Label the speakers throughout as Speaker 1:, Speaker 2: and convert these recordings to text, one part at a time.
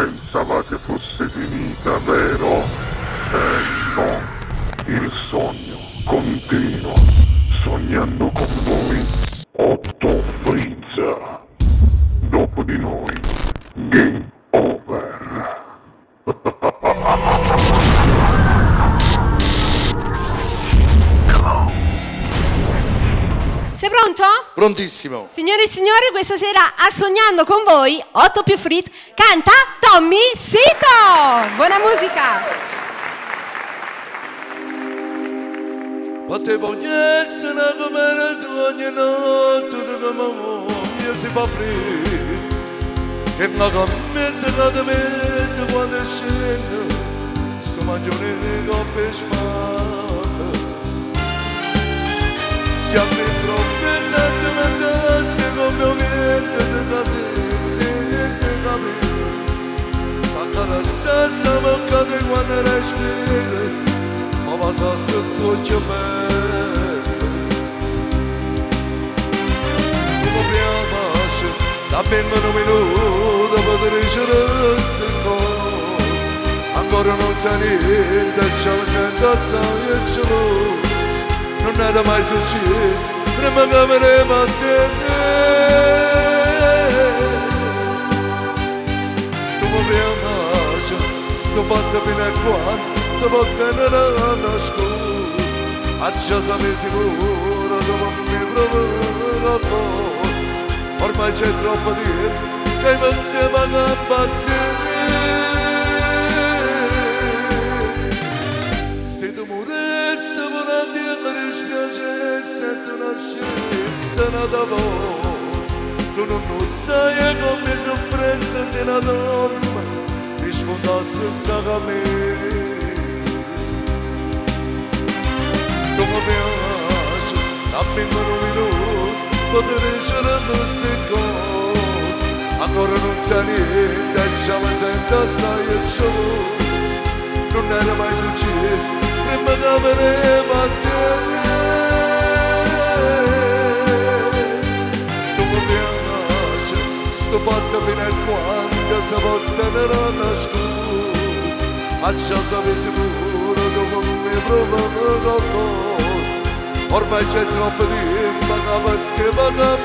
Speaker 1: Pensavate fosse finita, vero? Eh no, il sogno continua, sognando con voi
Speaker 2: Sei pronto?
Speaker 3: Prontissimo.
Speaker 2: Signore e signori, questa sera a Sognando con voi, 8 più Fritz, canta Tommy Sito! Buona musica!
Speaker 3: Potevo essere come tu ogni notte mamma mia si fa freddo che una commessa da me quando scendo sto mangiando con pesce siamo troppe sentimenti se samo kad one reč mi Ova za se suđe me Kuma prijamaš da pin menu minu da budriš rısikoz A korunum seni de çalışan da sayıçılı Nun ne demeysin çiz Ne mı gavre vattene sto fatto fino a quando se può tenere una scusa a già sapere sicuro dove mi provo cosa ormai c'è troppo tempo che mi devo impazzire se tu morissi vorrei dire dispiace se tu nascessi da voi tu non lo sai come sorpresa se la As mudanças arramesas Toma bem a primeiro minuto Poder gerando sequência Agora não te sanei Deixá-las ainda sair de jogo. Não era mais o dia Prima da verema teu quando si può tenere una scusa a già sapere sicuro dove mi provo qualcosa ormai c'è troppo tempo che per te vado a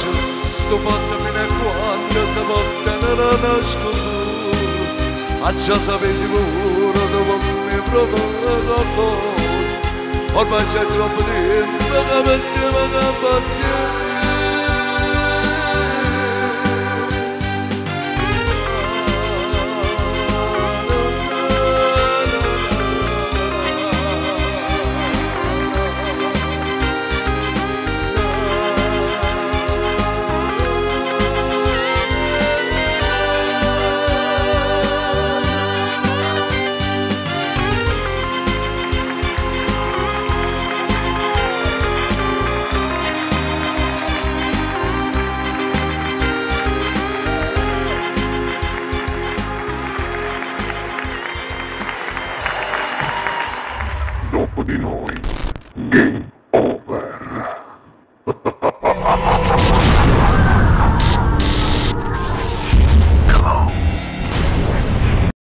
Speaker 3: impazzire piace sto fatto fino a quando si può tenere una scusa a già sapere sicuro dove mi provo qualcosa ormai c'è troppo tempo che
Speaker 1: Good.